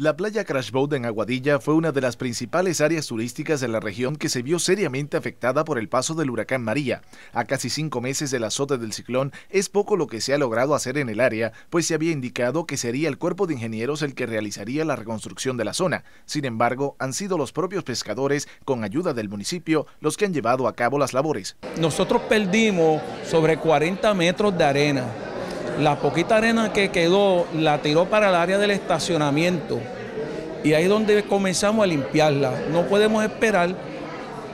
La playa Crash Boat en Aguadilla fue una de las principales áreas turísticas de la región que se vio seriamente afectada por el paso del huracán María. A casi cinco meses del azote del ciclón, es poco lo que se ha logrado hacer en el área, pues se había indicado que sería el cuerpo de ingenieros el que realizaría la reconstrucción de la zona. Sin embargo, han sido los propios pescadores, con ayuda del municipio, los que han llevado a cabo las labores. Nosotros perdimos sobre 40 metros de arena la poquita arena que quedó la tiró para el área del estacionamiento y ahí es donde comenzamos a limpiarla. No podemos esperar,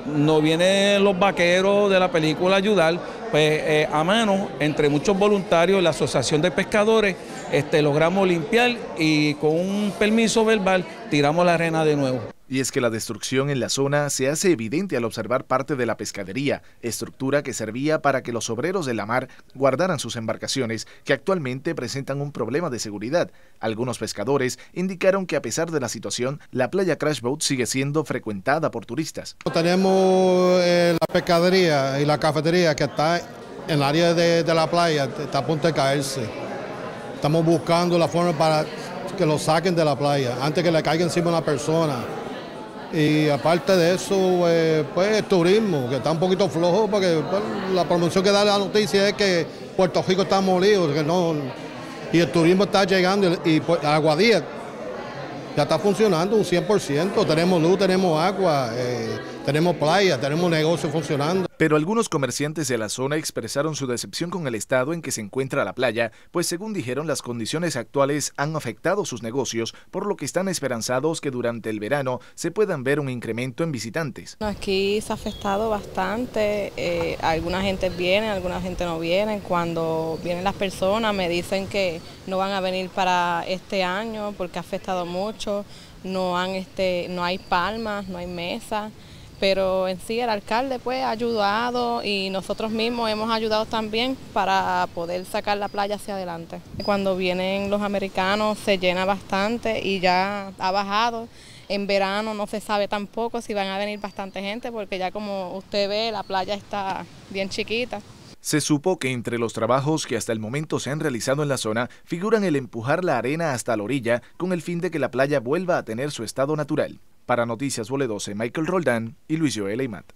no vienen los vaqueros de la película a ayudar, pues eh, a mano, entre muchos voluntarios, la Asociación de Pescadores, este, logramos limpiar y con un permiso verbal tiramos la arena de nuevo. Y es que la destrucción en la zona se hace evidente al observar parte de la pescadería, estructura que servía para que los obreros de la mar guardaran sus embarcaciones, que actualmente presentan un problema de seguridad. Algunos pescadores indicaron que a pesar de la situación, la playa Crash Boat sigue siendo frecuentada por turistas. Tenemos eh, la pescadería y la cafetería que está en el área de, de la playa, está a punto de caerse. Estamos buscando la forma para que lo saquen de la playa, antes que le caiga encima a una persona. Y aparte de eso, eh, pues el turismo, que está un poquito flojo, porque pues, la promoción que da la noticia es que Puerto Rico está molido, y el turismo está llegando, y, pues, Aguadilla ya está funcionando un 100%, tenemos luz, tenemos agua. Eh, tenemos playa, tenemos negocio funcionando. Pero algunos comerciantes de la zona expresaron su decepción con el estado en que se encuentra la playa, pues según dijeron las condiciones actuales han afectado sus negocios, por lo que están esperanzados que durante el verano se puedan ver un incremento en visitantes. Aquí se ha afectado bastante, eh, alguna gente viene, alguna gente no viene. Cuando vienen las personas me dicen que no van a venir para este año porque ha afectado mucho, no, han, este, no hay palmas, no hay mesas pero en sí el alcalde pues ha ayudado y nosotros mismos hemos ayudado también para poder sacar la playa hacia adelante. Cuando vienen los americanos se llena bastante y ya ha bajado. En verano no se sabe tampoco si van a venir bastante gente porque ya como usted ve la playa está bien chiquita. Se supo que entre los trabajos que hasta el momento se han realizado en la zona figuran el empujar la arena hasta la orilla con el fin de que la playa vuelva a tener su estado natural. Para Noticias Vole 12, Michael Roldán y Luis Joel Aymat.